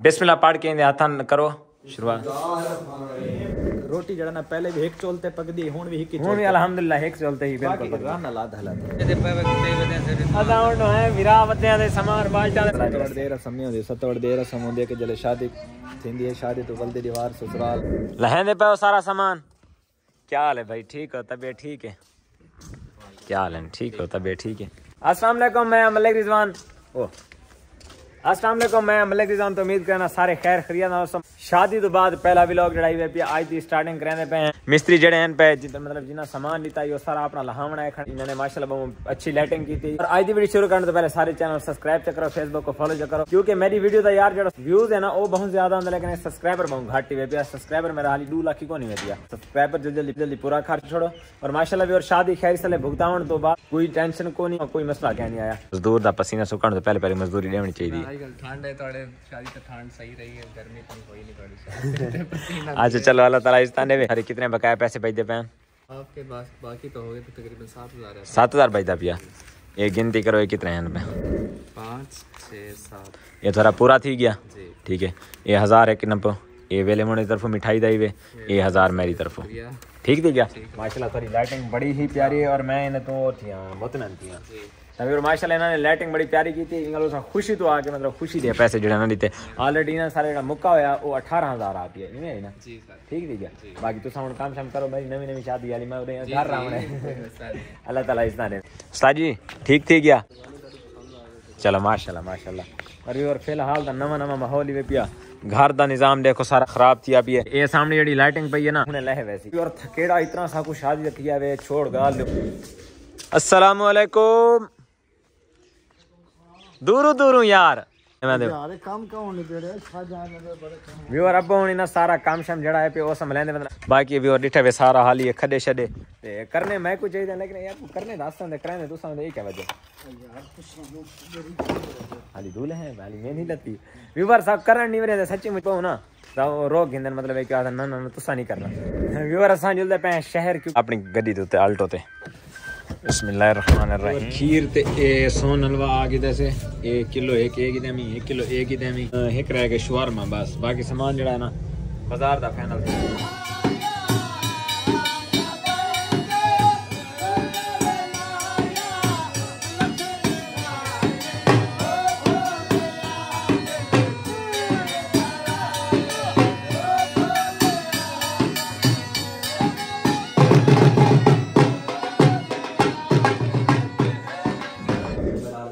बिस्मिल्लाह पढ़ के हाथां करो। शुरुआत। रोटी जड़ा ना पहले भी एक चोलते पकदी हुन भी हिकी हूँ भी अल्हम्दुलिल्लाह एक चलते ही बिल्कुल रान ला दहला अदाउंड है विरा वद्या दे समार बाल्टा सतवड़ देर समझ होंदी सतवड़ देर सम होंदी कि जले शादी थींदी है शादी तो बल्दी दीवार ससुराल। लहेंदे पे सारा सामान। क्या हाल है भाई ठीक हो? तबीयत ठीक है? क्या हाल है ठीक हो? तबीयत ठीक है? अस्सलाम वालेकुम मैं मलिक रिजवान। ओ वालेकुम मैं मलिक रिजवान तो उम्मीद करना सारे खैर खरीद सब शादी तो बाद पहला व्लॉग जड़ाई वे पे आज दी स्टार्टिंग करने पे हैं। मिस्त्री जड़े हैं पे जितना मतलब जिन्ना सामान लिता है सारा अपना लहावना है इन्होंने माशाल्लाह अच्छी लाइटिंग की थी और आज दी वीडियो शुरू करने तो पहले सारे चैनल सब्सक्राइब करो फेसबुक को फॉलो करो, क्योंकि मेरी वीडियो का यार जो व्यूज़ है ना वो बहुत ज़्यादा होंगे लेकिन सब्सक्राइबर बहुत घट ही पे सब्सक्राइबर मेरा हाली दो लाख ही को नहीं दिया सब्सक्राइबर जल्दी जल्दी पूरा खर्च छोड़ो। और माशाल्लाह और शादी खैर से भुगतान तो बाद कोई टेंशन को कोई मसला क्या नहीं आया। मजदूर का पसीना सुकण तो पहले पहले मजदूरी लेनी चाहिए ठंड है थोड़े शादी तो ठंड सही रही है, गर्मी तो कोई अच्छा चलो अल्लाह ताला इस ताने में। अरे कितने बकाया पैसे भेज दे पे? आपके पास बाकी तो हो गए तो तकरीबन सात हज़ार सात हज़ार बजता पिया ये गिनती करो ये कितने हैं पाँच छः सात। ये थोड़ा पूरा थी गया? ठीक है। ये हज़ार एक नंबर ये वेले मोने की तरफ़ मिठाई दई वे ये हज़ार मेरी तरफ़। ठीक थी क्या माशाल्लाह थोड़ी लाइटिंग बड़ी ही प्यारी है और मैं इन्हें तो थी बहुत हाँ। जी। तभी और माशाल्लाह इन्होंने लाइटिंग बड़ी प्यारी की थी। इंगल उसमें खुशी तो आके मतलब खुशी दे पैसे जो ना दिते। ऑलरेडी इन्हें सारे जेह्ड़ा मुक्का होया वो अठारह हज़ार है इवें है ना? जी ठीक थी क्या? बाकी तुम हुन काम शाम करो मेरी नवी नवी शादी वाली मैं घर रहा हूँ अल्लाह ताला इस दे। उस्ताद जी ठीक थी गया चलो माशाल्लाह माशाल्लाह। और और फ़िलहाल दा नवा नवा माहौल ही पिया। घर दा निज़ाम देखो सारा खराब थिया पिया ये सामने जेडी लाइटिंग पई है ना उन्हें लहे वैसी। और थकेड़ा इतना सा कुछ शादी रखी है छोड़ गाल अस्सलाम वालेकुम दूरू दूरू यार। मैं दे यार काम का होने दे रहे खा जाने दे बड़े काम। व्यूअर अब हुन इना सारा काम शाम जड़ा है पे वो संभलेंदे मतलब बाकी व्यूअर डिठे वे सारा हाल खडे छडे ते करने मैं कुछ चाहिए लेकिन यार करने दस दे कराने तू समझ क्या वजह? हाली दूल्हे हैं हाली मैं लती। व्यूअर सब करन नहीं रहे सच्ची मुझे ना तो रोक गिंदन मतलब एक ना ना तुसा नहीं करना। व्यूअर असां जुलदे पे शहर क्यों अपनी गड्डी दे ते। खीर ते ए सोन हलवा आ गई जैसे एक किलो, एक एक देमी, एक किलो, एक ही देमी। एक रह गए शवारमा बस। बाकी सामान है ना, बाज़ार का फाइनल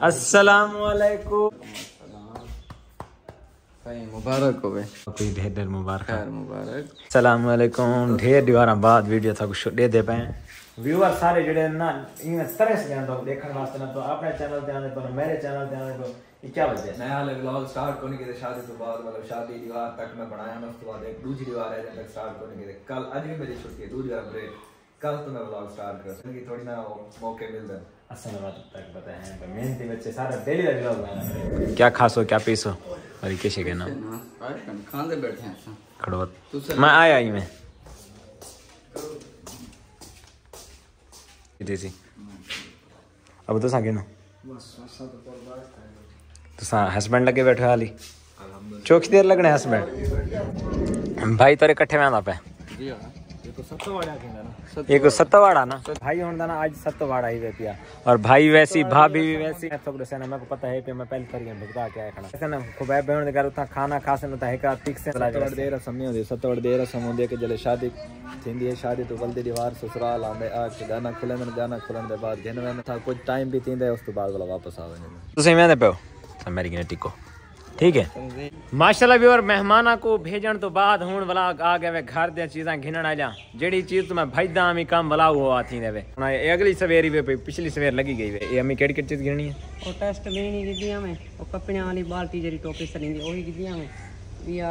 अस्सलाम मुबारक हो भाई कोई ढेर ढेर मुबारक। मुबारक। अस्सलाम वालेकुम ढेर दीवारा बाद वीडियो था कुछ दे दे पे व्यूअर सारे जड़े ना इन तरह से जान दो देखने वास्ते ना तो अपने चैनल पे आने तो मेरे चैनल आने तो ये क्या वजह है? मैं हाले व्लॉग स्टार्ट करने के शादी तो बाद मतलब शादी दीवार तक मैं बनाया मैं उसके बाद एक दूसरी दीवार है जब तक स्टार्ट करने के कल आज भी मेरी छुट्टी है दूसरी दीवार ब्रेक कल तो मैं व्लॉग स्टार्ट कर थोड़ी ना मौके मिलते हैं तक पता है। का क्या खासो क्या पीसो और कैसे कहना खाने बैठे हैं खड़ोत मैं आया ही मैं। देसी अब तो सागे ना। तो सा हस्बैंड लगे बैठे हाली चौकी देर लगने हस्बैंड भाई तेरे इकट्ठे में आना पे जी हाँ। एक सत्तवाड़ा ना? भाई होंडा ना आज सत्तवाड़ा ही वेपिया और भाई वैसी भाभी भी वैसी। सबसे ना मेरे को पता है पे मैं पहले करी भुगता क्या है खाना। ऐसे ना खुबे बहन कर उतना खाना खास न है का ठीक से। सत्तवाड़ दे रसम नहीं होती सत्तवाड़ दे रसम होती है कि जले शादी। थींदी है शादी तो बल्दी दीवार ससुराल आंदे आ के गाना खुलन गाना खुलन दे बाद दिन में था कुछ टाइम भी थींदे उस तो बाद वाला वापस आवे तुसी मैंने पे अमेरिकन टिको ठीक है। माशाल्लाह व्यूअर मेहमाना को भेजन तो बाद हूँ वाला आ गए वे घर दिया चीज़ा घिनन आ जा जेडी चीज़ तो मैं भेजदा हमें काम वाला वो आती है वे। ये अगली सवेर ही वे पिछली सवेर लगी गई वे। ये हमें केड़ी केड़ी चीज़ गिननी है? ओ टेस्ट लेनी गिदी हमें ओ कपड़ियाँ वाली बाल्टी जेडी टोपी सलिंदी ओही गिदी हमें या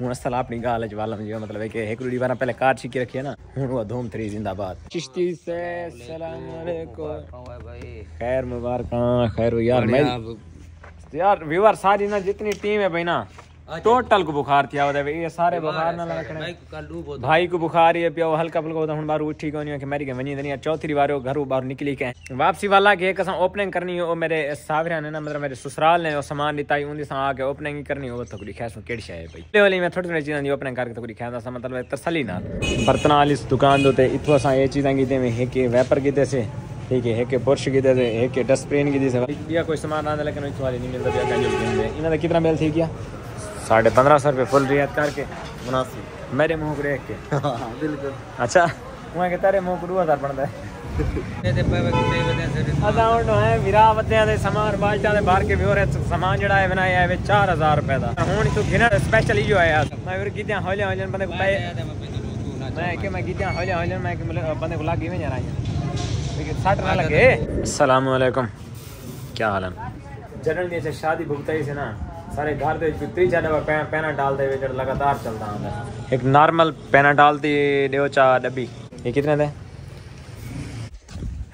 हूँ असल अपनी गाल मतलब है कि एक पहले कार छिकी रखी है ना हूँ धूम थ्री जिंदाबाद। चिश्ती से सलाम खैर मुबारक हाँ, खैर यार यार व्यूअर सारी ना जितनी टीम है भाई ना टोटल को बुखार थी आवदे ये सारे बुखार ना रखने भाई को बुखार ये पियो हल्का फुल्का होता हुन बार उठी को नहीं कि मेरी के वनी नहीं चौथी बार घर बाहर निकली के। वापसी वाला के एक ओपनिंग करनी हो मेरे सावरिया ने ना मतलब मेरे ससुराल ने सामान लिता ही उनदी सा आके ओपनिंग ही करनी हो तो कुछ खैस केड़ी शय है भाई। वाली मैं थोड़ी थोड़ी चीजां दी ओपनिंग करके तो कुछ खैदा सा मतलब तसल्ली ना। बर्तन वाली दुकान दोते इथो असा ये चीजां की में एक वेपर कीते से ठीक है एक पुरुष की दे एक डस्टबिन की दी से दिया कोई सामान आंदा लेकिन वाली नहीं मिलता इन्होंने कितना बिल थी क्या साढ़े पंद्रह सौ रुपये फुल रियायत करके। मुनासिब। मेरे मुँह को देख के। बिल्कुल। अच्छा उहाँ के तारे मुँह को दो हज़ार बनता है शादी ਸਾਰੇ ਘਰ ਦੇ ਵਿੱਚ ਤੀ ਚਾਰ ਪੈਨਾ ਡਾਲਦੇ ਵੇ ਜਿਹੜਾ ਲਗਾਤਾਰ ਚੱਲਦਾ ਹੁੰਦਾ ਇੱਕ ਨਾਰਮਲ ਪੈਨਾ ਡਾਲਦੀ ਦਿਓ ਚਾ ਡੱਬੀ ਇਹ ਕਿਤਨੇ ਦਾ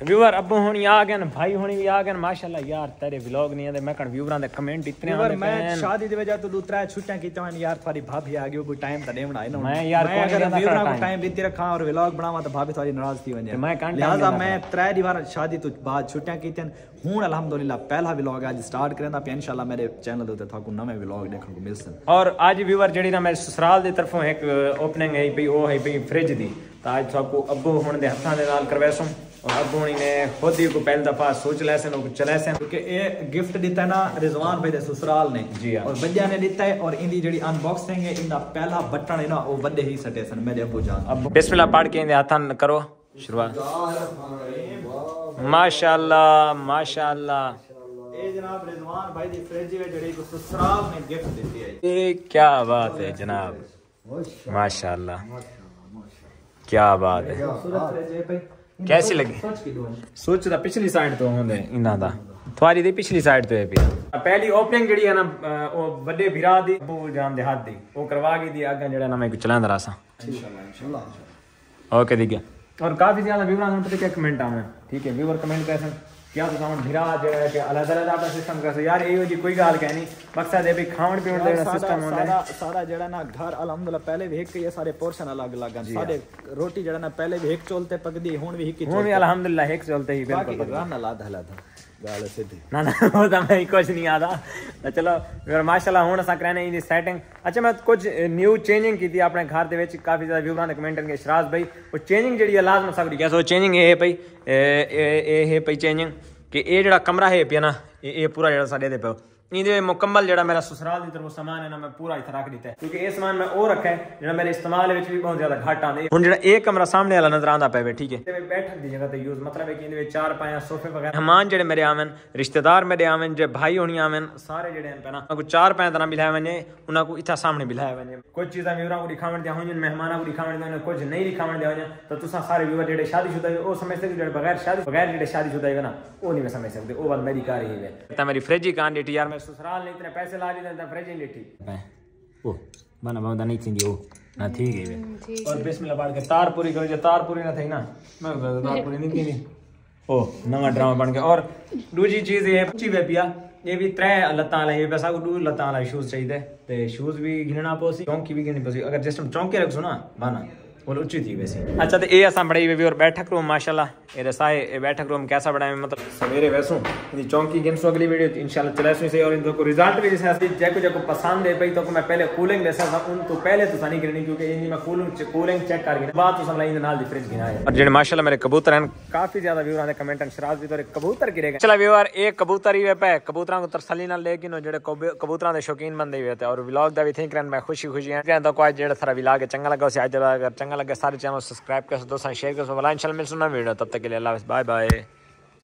व्यूअर अब्बू होनी आ गए भाई होनी भी आ गए माशाल्लाह यार तेरे व्लॉग नहीं आते तो मैं कण व्यूअरां दे कमेंट इतने आंदे मैं शादी दे वजह तो दूसरा छुट्टियाँ कीता मैं यार थारी भाभी आ गई कोई टाइम तो नहीं बनाई ना मैं यार मैं अगर व्यूअरां को टाइम देती रखा और व्लॉग बनावा तो भाभी थारी नाराज़ थी वने तो मैं कण लिहाजा मैं त्रै दीवार शादी तो बाद छुट्टियाँ कीतन हूँ अल्हम्दुलिल्लाह पहला व्लॉग आज स्टार्ट करें दा इंशाल्लाह मेरे चैनल दे थाको नवे व्लॉग देखण को मिलसन। और आज व्यूअर जेड़ी ना मेरे ससुराल दे तरफों एक ओपनिंग है भई ओ है भई फ्रिज दी। तो आज थाको अब्बू होने दे हत्थां दे नाल करवैसू। और अब उन्हें ने खुद ही को पहली दफ़ा सोच लै सन चले सन क्योंकि ये गिफ्ट दिता ना रिजवान भाई के ससुराल ने। जी हाँ। और बंदिया ने दिता है और इनकी जी अनबॉक्सिंग है इनका पहला बटन है ना वो बड़े ही सटे सन। मेरे अबू जान। अब बिस्मिल्लाह पढ़ के इन हाथन करो। शुरुआत। माशाल्लाह माशाल्लाह। जनाब रिजवान भाई दी फ्रिज है जड़ी को ससुराल ने गिफ्ट देती है। ये क्या बात है जनाब। माशाल्लाह। क्या बात है। कैसी लगी? सोच रहा पिछली साइड तो होंदे इना दा। थारी दे पिछली साइड तो है पे पहली ओपनिंग जेड़ी है ना वो बड़े भरा दी अबू जान दे हाथ दी। वो करवा गई दी आगे जेड़ा ना मैं कुछ चलांदा रासा इंशाल्लाह इंशाल्लाह ओके दिख गया और काफ़ी ज़्यादा व्यूअर आने पे क्या कमेंट आवे? ठीक है व्यूअर कमेंट कैसे? ਕਿਆ ਤੁਸੀਂ ਹੁਣ ਧਿਰਾ ਜਿਹੜਾ ਕਿ ਅਲੱਗ ਅਲੱਗ ਆਪਣਾ ਸਿਸਟਮ ਕਰ ਯਾਰ ਇਹੋ ਜੀ ਕੋਈ ਗੱਲ ਕਹਿ ਨਹੀਂ। ਮਕਸਦ ਹੈ ਵੀ ਖਾਣ ਪੀਣ ਦਾ ਸਿਸਟਮ ਹੁੰਦਾ ਹੈ। ਸਾਰਾ ਜਿਹੜਾ ਨਾ ਘਰ ਅਲਹਮਦੁਲਿਲਾ ਪਹਿਲੇ ਵੀ ਇੱਕ ਇਹ ਸਾਰੇ ਪੋਰਸ਼ਨ ਅਲੱਗ ਅਲੱਗ ਹਨ। ਸਾਡੇ ਰੋਟੀ ਜਿਹੜਾ ਨਾ ਪਹਿਲੇ ਵੀ ਇੱਕ ਚੋਲ ਤੇ ਪਕਦੀ ਹੁਣ ਵੀ ਇੱਕ ਹੀ ਚੋਲ ਹੁਣ ਵੀ ਅਲਹਮਦੁਲਿਲਾ ਇੱਕ ਚੋਲ ਤੇ ਹੀ ਬਿਲਕੁਲ ਪਕਦੀ ਬਾਕੀ ਨਾ ਲਾਦ ਹਲਾਦ ਨਾ ਨਾ ਉਹ ਤਾਂ ਮੈਂ ਕੁਝ ਨਹੀਂ ਆਦਾ ਤਾਂ ਚਲੋ ਫਿਰ ਮਾਸ਼ਾਅੱਲਾ ਹੁਣ ਅਸਾਂ ਕਰਾਨੇ ਇਹਦੀ ਸੈਟਿੰਗ ਅੱਛਾ ਮੈਂ ਕੁਝ ਨਿਊ ਚੇਂਜਿੰਗ ਕੀਤੀ ਆਪਣੇ ਘਰ ਦੇ ਵਿੱਚ ਕਾਫੀ ਜ਼ਿਆਦਾ ਵਿਊਰਾਂ ਦੇ ਕਮੈਂਟ ਕਰਨਗੇ ਇਸ਼ਰਾਜ਼ ਭਾਈ ਉਹ ਚੇਂਜਿੰਗ ਜਿਹੜੀ ਹੈ ਲਾਜ਼ਮ ਸਕਦੀ ਕਿਹਾ ਸੋ ਚੇਂਜਿੰਗ ਇਹ ਹੈ ਭਾਈ ਇਹ ਇਹ ਇਹ ਹੈ ਭਾਈ ਚੇਂਜਿੰਗ ਕਿ ਇਹ ਜਿਹੜਾ ਕਮਰਾ ਹੈ ਪਿਆ ਨਾ ਇਹ ਇਹ ਪੂਰਾ ਜਿਹੜਾ ਸਾਡੇ ਦੇ ਪਿਆ ਇਹਦੇ ਮੁਕੰਮਲ ਜਿਹੜਾ ਮੇਰਾ ਸਸਰਾਲ ਦੀ ਤਰਫੋਂ ਸਮਾਨ ਹੈ ਨਾ ਮੈਂ ਪੂਰਾ ਇੱਥੇ ਰੱਖ ਦਿੱਤਾ ਕਿਉਂਕਿ ਇਹ ਸਮਾਨ ਮੈਂ ਉਹ ਰੱਖਿਆ ਜਿਹੜਾ ਮੇਰੇ ਇਸਤੇਮਾਲ ਵਿੱਚ ਵੀ ਬਹੁਤ ਜ਼ਿਆਦਾ ਘਾਟ ਆਂਦੇ ਹੁਣ ਜਿਹੜਾ ਇਹ ਕਮਰਾ ਸਾਹਮਣੇ ਵਾਲਾ ਨਜ਼ਰ ਆਂਦਾ ਪਿਆ ਠੀਕ ਹੈ ਤੇ ਮੈਂ ਬੈਠਕ ਦੀ ਜਗ੍ਹਾ ਤੇ ਯੂਜ਼ ਮਤਲਬ ਹੈ ਕਿ ਇਹਦੇ ਵਿੱਚ ਚਾਰ ਪਾਇਆ ਸੋਫੇ ਵਗੈਰਾ ਮਹਿਮਾਨ ਜਿਹੜੇ ਮੇਰੇ ਆਵਨ ਰਿਸ਼ਤੇਦਾਰ ਮੇਰੇ ਆਵਨ ਜੇ ਭਾਈ ਹੋਣੀ ਆਵਨ ਸਾਰੇ ਜਿਹੜੇ ਹਨ ਪਹਿਲਾਂ ਕੋ ਚਾਰ ਪਾਇਆ ਤਰ੍ਹਾਂ ਬਿਲਾਇਆ ਵਨੇ ਉਹਨਾਂ ਕੋ ਇੱਥੇ ਸਾਹਮਣੇ ਬਿਲਾਇਆ ਵਨੇ ਕੁਝ ਚੀਜ਼ਾਂ ਵੀਰਾਂ ਕੋ ਦਿਖਾਵਣ ਦਿਆਂ ਹੋਣ ਮਹਿਮਾਨਾਂ ਕੋ ਦਿਖਾਵਣ ਦਿਆਂ ਕੁਝ ਨਹੀਂ ਦਿਖਾਵਣ ਦਿਆਂ ਹੋਣ ਤਾਂ ਤੁਸੀਂ ਸਾਰੇ ਵੀਰ ਜਿਹੜੇ ਸ਼ਾਦੀशुदा ਹੈ ਉਹ ਸਮਝਦੇ ਕਿ ਜਿਹੜੇ ਬਗੈਰ ਸ਼ਾਦੀ ਬਗੈਰ ਜਿਹੜੇ ਸ਼ਾਦੀशुदा ਹੈ ਨਾ ਉਹ ਨਹੀਂ ਸਮਝ ਸਕਦੇ ਉਹ ਬਾਤ ਮੇਰੀ ਕਾਰ ਹੀ ਹੈ ਤਾਂ ਮੇਰੀ ਫ੍ਰਿਜ ਹੀ ਕਾਂ ਡੇਟੀ ਯਾਰ ਮੈਂ ससुराल ने इतने पैसे ला दी था फ्रिज लेटी। बना बंदा नहीं चिंदी ओ ना हम्म, ठीक है। और बिस्मिल्लाह पढ़ के तार पूरी कर तार पूरी ना थी ना। मैं तार पूरी नहीं थी ओ नवा ड्रामा बन गया। और दूसरी चीज़ ये पूछी वे पिया ये भी त्रै लत्तां लाई पैसा को लत्तां लाई शूज़ चाहिए ते शूज़ भी गिनना पोसी चौंकी भी गिननी पोसी। अगर जिस टाइम चौंके रखो ना बाना। थी वैसे। अच्छा तो ये असा बड़ाई वे और बैठक रूम माशाल्लाह। ये रसाए ये बैठक रूम कैसा मतलब? सवेरे वैसो इन चौंकी गिनसो अगली वीडियो इंशाल्लाह चला से और इन को रिज़ल्ट भी जैसे जैको जैको पसंद है तो मैं पहले कूलिंग जैसा था उन तो पहले तो नहीं गिरनी क्योंकि इन मैं कूलिंग कूलिंग चेक कर गिना तो इन नाल दी फ्रिज गिना है और जेडे माशाल्लाह मेरे कबूतर हैं काफ़ी ज़्यादा व्यूअर आते कमेंट हैं शराज भी तो कबूतर गिरेगा चला व्यूअर एक कबूतर ही वे पे कबूतरां को तरसली ना लेकिन जेडे कबूतरां दे शौकीन बंदे हुए थे और व्लॉग दा भी थिंक रन मैं खुशी खुशी है तो जेड़ा व्लॉग चंगा लगा उसे आज अगर चंगा लगे सारे चैनल सब्सक्राइब कर दोस्तों शेयर कर वाला इंशाल्लाह मिल सुना वीडियो तब तक के लिए अल्लाह हाफिज़। Bye bye.